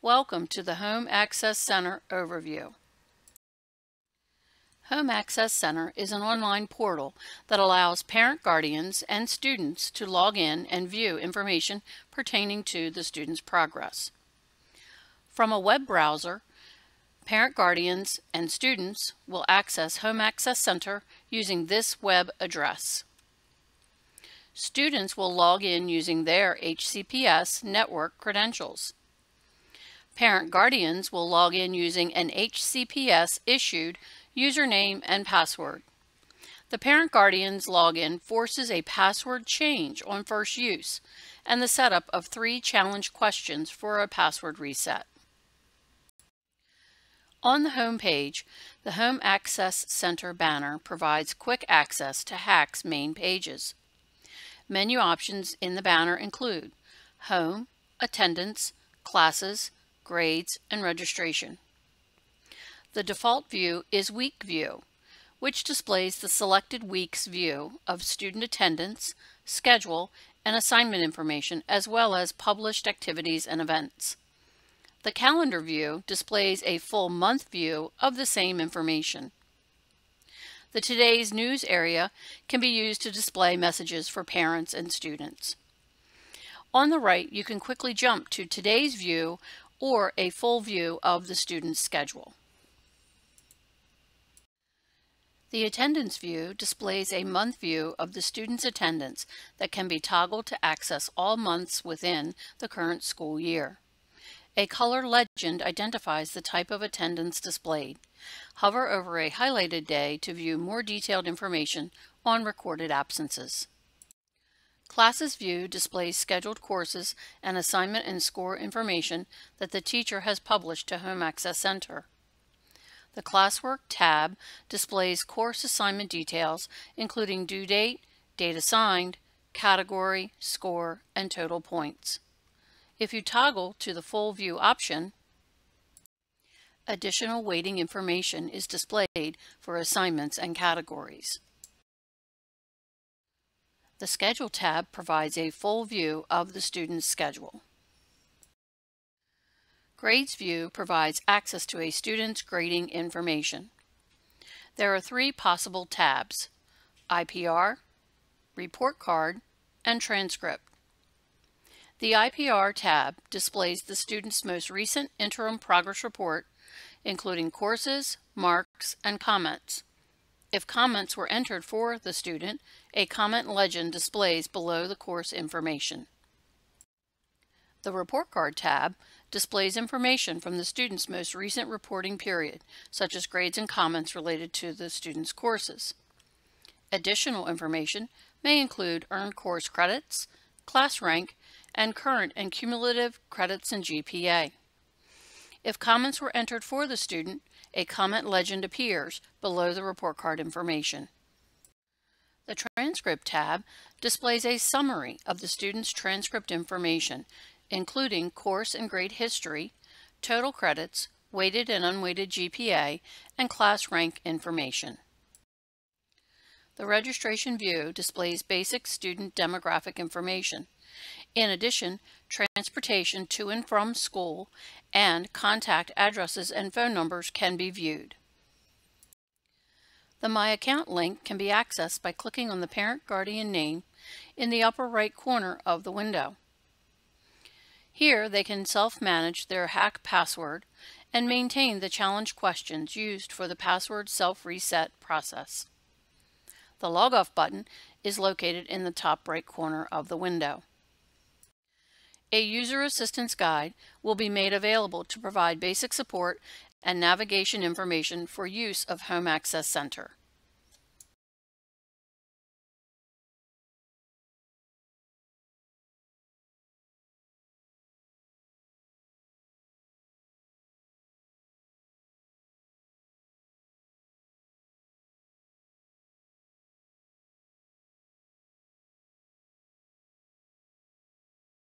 Welcome to the Home Access Center overview. Home Access Center is an online portal that allows parent guardians and students to log in and view information pertaining to the student's progress. From a web browser, parent guardians and students will access Home Access Center using this web address. Students will log in using their HCPS network credentials. Parent guardians will log in using an HCPS issued username and password. The parent guardian's login forces a password change on first use and the setup of three challenge questions for a password reset. On the home page, the Home Access Center banner provides quick access to HAC's main pages. Menu options in the banner include Home, Attendance, Classes, grades, and registration. The default view is Week View, which displays the selected week's view of student attendance, schedule, and assignment information, as well as published activities and events. The calendar view displays a full month view of the same information. The Today's News area can be used to display messages for parents and students. On the right, you can quickly jump to Today's View or a full view of the student's schedule. The attendance view displays a month view of the student's attendance that can be toggled to access all months within the current school year. A color legend identifies the type of attendance displayed. Hover over a highlighted day to view more detailed information on recorded absences. Classes View displays scheduled courses and assignment and score information that the teacher has published to Home Access Center. The Classwork tab displays course assignment details, including due date, date assigned, category, score, and total points. If you toggle to the Full View option, additional weighting information is displayed for assignments and categories. The Schedule tab provides a full view of the student's schedule. Grades View provides access to a student's grading information. There are three possible tabs, IPR, Report Card, and Transcript. The IPR tab displays the student's most recent interim progress report, including courses, marks, and comments. If comments were entered for the student, a comment legend displays below the course information. The Report Card tab displays information from the student's most recent reporting period, such as grades and comments related to the student's courses. Additional information may include earned course credits, class rank, and current and cumulative credits and GPA. If comments were entered for the student, a comment legend appears below the report card information. The Transcript tab displays a summary of the student's transcript information, including course and grade history, total credits, weighted and unweighted GPA, and class rank information. The registration view displays basic student demographic information. In addition, transportation to and from school and contact addresses and phone numbers can be viewed. The My Account link can be accessed by clicking on the parent guardian name in the upper right corner of the window. Here they can self-manage their HAC password and maintain the challenge questions used for the password self-reset process. The Log Off button is located in the top right corner of the window. A user assistance guide will be made available to provide basic support and navigation information for use of Home Access Center.